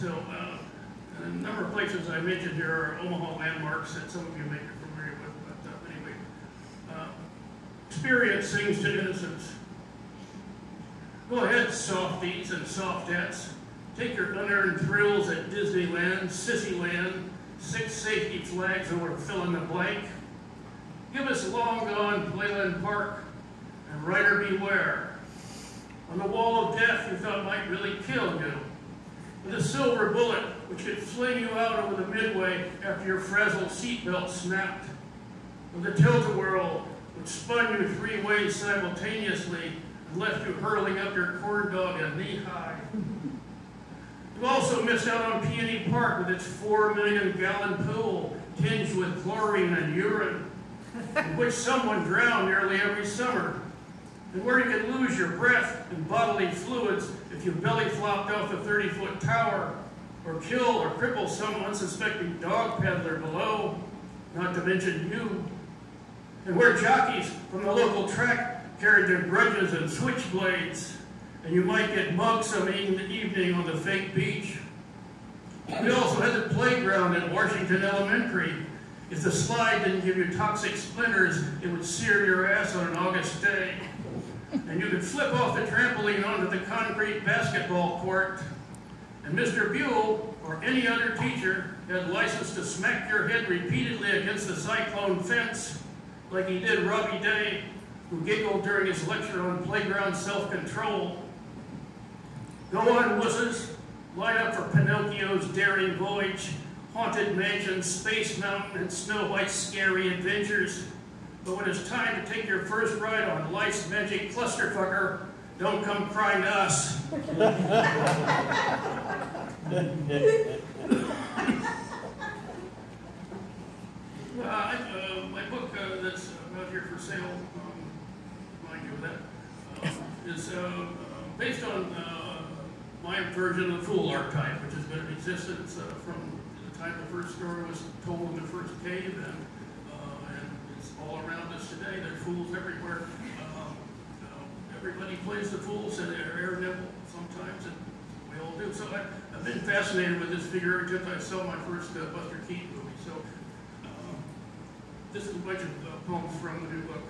So, uh, a number of places I mentioned here are Omaha landmarks that some of you may be familiar with, but uh, anyway. Uh, experience sings to innocence. Go ahead, softies and softettes. Take your unearned thrills at Disneyland, Sissyland, six safety flags over fill in the blank. Give us long gone Playland Park and writer beware. On the wall of death you thought might really kill you. With a silver bullet which could fling you out over the midway after your frazzled seatbelt snapped. With a tilt-a-whirl which spun you three ways simultaneously and left you hurling up your corn dog at knee high. You also missed out on Peony Park with its four million gallon pool tinged with chlorine and urine, in which someone drowned nearly every summer, and where you could lose your breath and bodily fluids if you belly flopped off a 30 foot tower, or kill or cripple some unsuspecting dog peddler below, not to mention you, and where jockeys from the local track carried their grudges and switchblades and you might get mugged some evening on the fake beach. We also had the playground at Washington Elementary. If the slide didn't give you toxic splinters, it would sear your ass on an August day. And you could flip off the trampoline onto the concrete basketball court. And Mr. Buell, or any other teacher, had license to smack your head repeatedly against the cyclone fence, like he did Robbie Day, who giggled during his lecture on playground self-control. Go on, wusses. Line up for Pinocchio's daring voyage, haunted mansion, space mountain, and Snow White's scary adventures. But when it's time to take your first ride on life's magic clusterfucker, don't come crying to us. uh, uh, my book uh, that's out here for sale, um, mind you, that uh, is uh, based on uh, my version of the fool archetype, which has been in existence uh, from the time the first story was told in the first cave, and, uh, all around us today. There are fools everywhere. Um, uh, everybody plays the fool, said Aaron Neville sometimes, and we all do. So I, have been fascinated with this figure since I saw my first uh, Buster Keaton movie. So um, this is a bunch of uh, poems from the new book.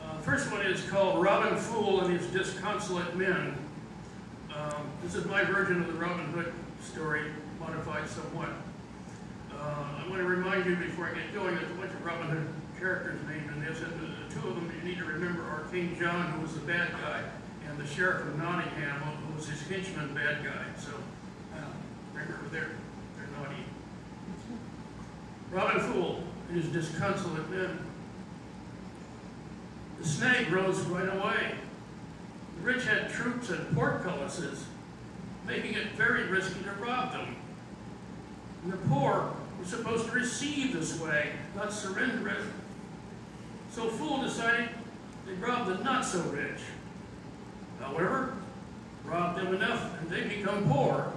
Uh, first one is called Robin Fool and His Disconsolate Men. Um, this is my version of the Robin Hood story, modified somewhat. Uh, I want to remind you before I get going, there's a bunch of Robin Hood characters named in this, and the two of them you need to remember are King John, who was the bad guy, and the Sheriff of Nottingham, who was his henchman bad guy. So uh, remember, they're, they're naughty. Robin Fool and his disconsolate men. The snake rose right away. The rich had troops and portcullises, making it very risky to rob them. And the poor were supposed to receive the swag, not surrender it. So Fool decided they'd rob the not-so-rich. However, rob them enough and they become poor.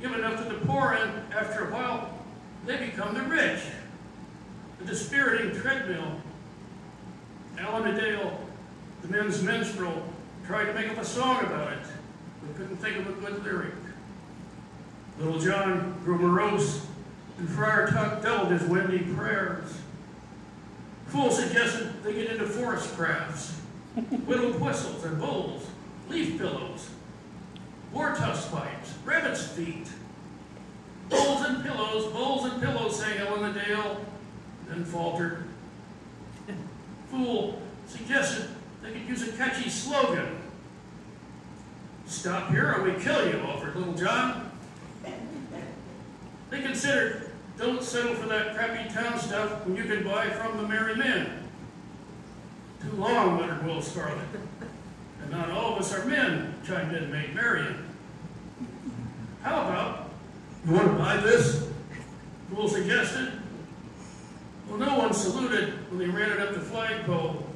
Give enough to the poor and after a while, they become the rich. The dispiriting treadmill. Alan Dale the men's minstrel tried to make up a song about it, but couldn't think of a good lyric. Little John grew morose, and Friar Tuck doubled his windy prayers. Fool suggested they get into forest crafts, whittled whistles and bowls, leaf pillows, boar tusk pipes, rabbit's feet, bowls and pillows, bowls and pillows, sang Ellen the Dale, then faltered. Fool suggested they could use a catchy slogan. Stop here or we kill you, offered Little John. They considered, don't settle for that crappy town stuff when you can buy from the merry men. Too long, muttered Will Scarlet. And not all of us are men, chimed in Maid Marian. How about, you want to buy this? Will suggested. Well, no one saluted when they ran it up the flagpole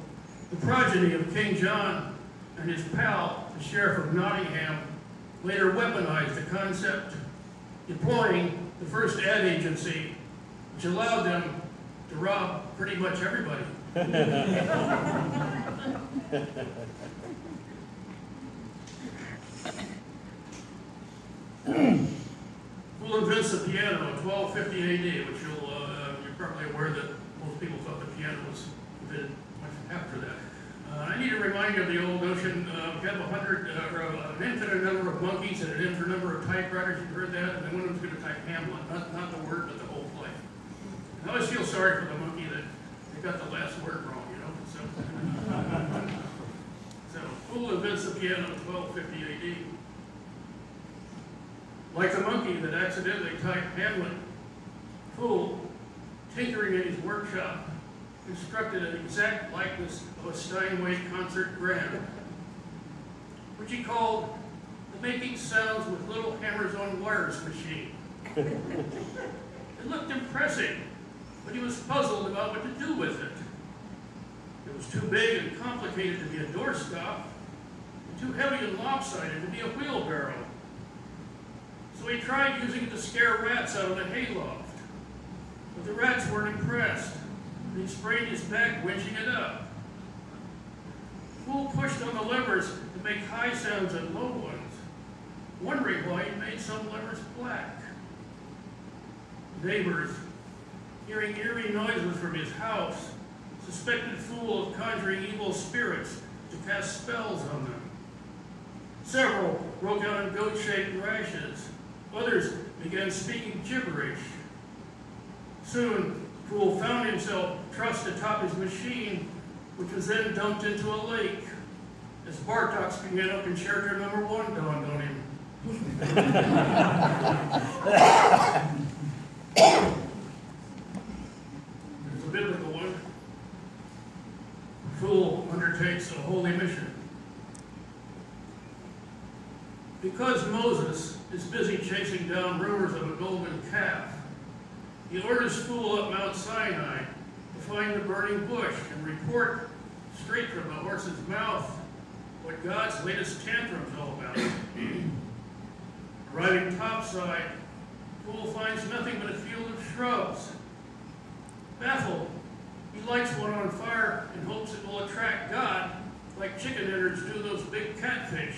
the progeny of King John and his pal, the Sheriff of Nottingham, later weaponized the concept, deploying the first ad agency, which allowed them to rob pretty much everybody. Who invents the piano in 1250 AD, which you'll, uh, you're probably aware that most people thought the piano was invented much after that. Uh, I need to remind you of the old notion, uh, we have a hundred, uh, or an infinite number of monkeys and an infinite number of typewriters, you've heard that, and then one of them's gonna type Hamlet, not, not the word, but the whole play. I always feel sorry for the monkey that they got the last word wrong, you know, so. So, Fool invents the piano in 1250 AD. Like the monkey that accidentally typed Hamlet, Fool, tinkering in his workshop, constructed an exact likeness of a Steinway concert grand, which he called the making sounds with little hammers on wires machine. It looked impressive, but he was puzzled about what to do with it. It was too big and complicated to be a doorstop, and too heavy and lopsided to be a wheelbarrow. So he tried using it to scare rats out of the hayloft. But the rats weren't impressed, he sprained his back winching it up. Fool pushed on the levers to make high sounds and low ones, wondering why he made some levers black. Neighbors, hearing eerie noises from his house, suspected Fool of conjuring evil spirits to cast spells on them. Several broke out in goat-shaped rashes. Others began speaking gibberish. Soon, Fool found himself trussed atop his machine, which was then dumped into a lake, as Bartok's Piano Concerto number one dawned on him. There's a biblical one. Fool undertakes a holy mission. Because Moses is busy chasing down rumors of a golden calf, he orders Fool up Mount Sinai to find the burning bush and report straight from the horse's mouth what God's latest tantrum is all about. Arriving topside, Fool finds nothing but a field of shrubs. Baffled, he lights one on fire and hopes it will attract God, like chicken innards do those big catfish.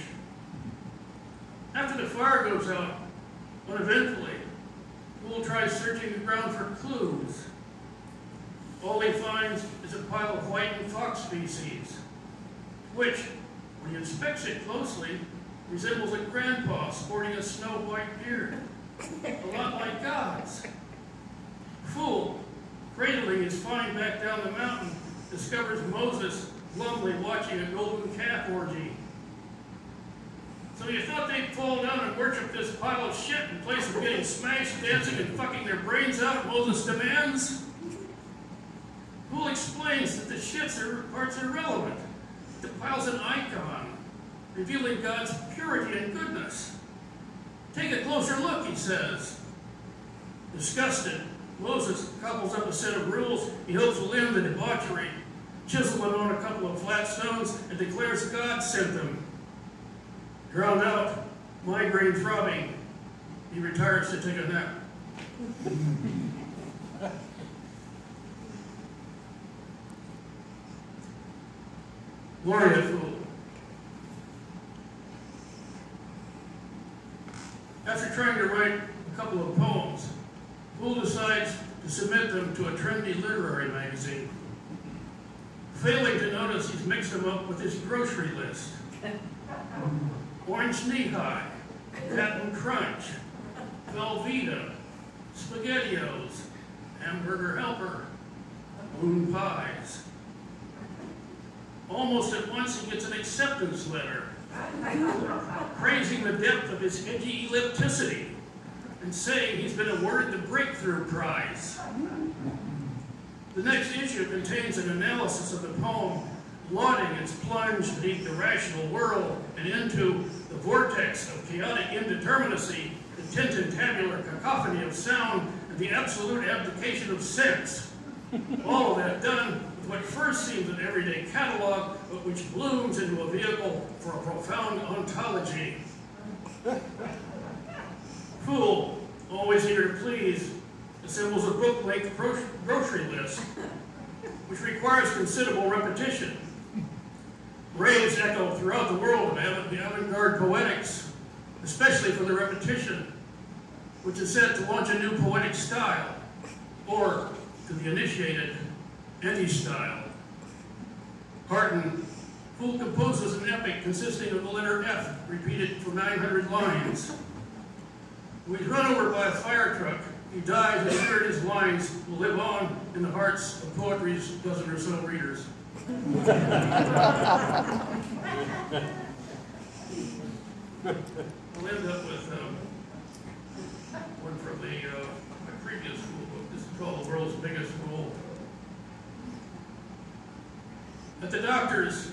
After the fire goes out, uneventfully, Searching the ground for clues. All he finds is a pile of white and fox feces, which, when he inspects it closely, resembles a grandpa sporting a snow-white beard, a lot like God's. Fool, cradling his find back down the mountain, discovers Moses glumly watching a golden calf orgy. So you thought they'd fall down and worship this pile of shit in place of getting smashed, dancing, and fucking their brains out, Moses demands? Fool explains that the shits are parts irrelevant. The pile's an icon, revealing God's purity and goodness. Take a closer look, he says. Disgusted, Moses couples up a set of rules he hopes will end the debauchery, chisel them on a couple of flat stones, and declares God sent them. Drowned out, migraine throbbing, he retires to take a nap. Warrior fool. After trying to write a couple of poems, Fool decides to submit them to a trendy literary magazine. Failing to notice, he's mixed them up with his grocery list. Orange Nehi, Captain Crunch, Velveeta, SpaghettiOs, Hamburger Helper, Moon Pies. Almost at once he gets an acceptance letter praising the depth of his edgy ellipticity and saying he's been awarded the Breakthrough Prize. The next issue contains an analysis of the poem, lauding its plunge beneath the rational world and into the vortex of chaotic indeterminacy, the tintinnabular cacophony of sound, and the absolute abdication of sense. All of that done with what first seems an everyday catalog, but which blooms into a vehicle for a profound ontology. Fool, always eager to please, assembles a book-length grocery list, which requires considerable repetition. Raves echo throughout the world of the avant-garde poetics, especially for the repetition, which is said to launch a new poetic style, or, to the initiated, any style. Harton, who composes an epic consisting of the letter F repeated for 900 lines. When he's run over by a fire truck, he dies and his lines will live on in the hearts of poetry's dozen or so readers. We'll end up with um, one from the uh, my previous school book. This is called The World's Biggest Fool. At the doctor's,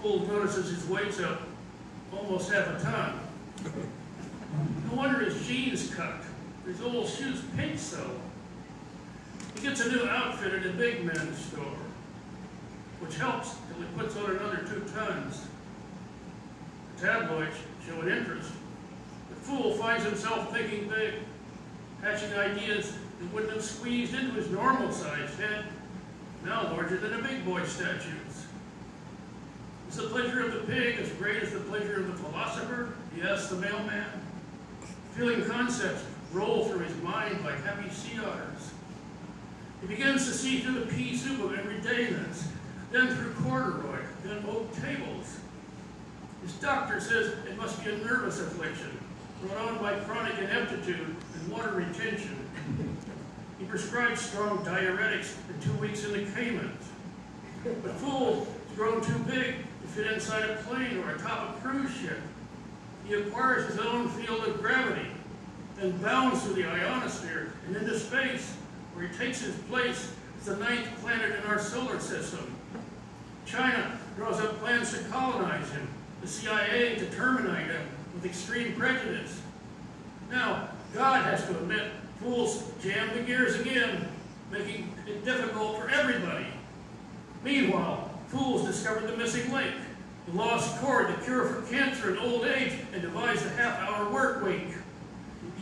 Fool notices his weight's up almost half a ton. No wonder his jeans cut. His old shoes pink so. He gets a new outfit at a big men's store, which helps till he puts on another two tons. The tabloids show an interest. The fool finds himself thinking big, hatching ideas that wouldn't have squeezed into his normal sized head, now larger than a big boy statue's. Is the pleasure of the pig as great as the pleasure of the philosopher? He asks the mailman. Feeling concepts roll through his mind like happy sea otters. He begins to see through the pea soup of everydayness, then through corduroy, then oak tables. His doctor says it must be a nervous affliction, brought on by chronic ineptitude and water retention. He prescribes strong diuretics and two weeks in the Caymans. But fool has grown too big to fit inside a plane or atop a cruise ship. He acquires his own field of gravity, then bounds through the ionosphere and into space, where he takes his place as the ninth planet in our solar system. China draws up plans to colonize him, the CIA to terminate him with extreme prejudice. Now, God has to admit, fools jam the gears again, making it difficult for everybody. Meanwhile, fools discovered the missing link, the lost chord, the cure for cancer and old age, and devised a half-hour work week.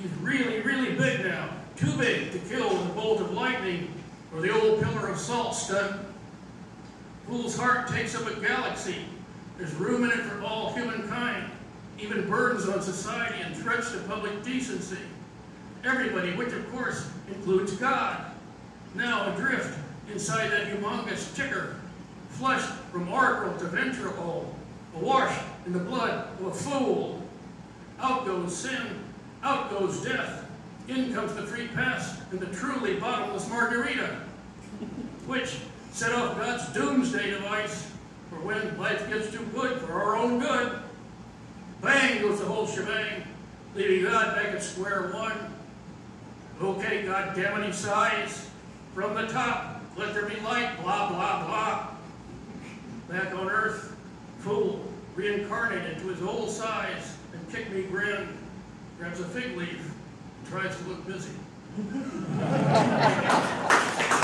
He's really, really big now, too big to kill with a bolt of lightning or the old pillar of salt stunt. Fool's heart takes up a galaxy. There's room in it for all humankind, even burdens on society and threats to public decency. Everybody, which of course includes God, now adrift inside that humongous ticker, flushed from auricle to ventricle, awash in the blood of a fool. Out goes sin, out goes death, in comes the free pass and the truly bottomless margarita, which set off God's doomsday device for when life gets too good for our own good. Bang goes the whole shebang, leaving God back at square one. Okay, God damn it, he sighs. From the top, let there be light, blah, blah, blah. Back on earth, fool, reincarnated to his old size and kick me grin, grabs a fig leaf, and tries to look busy.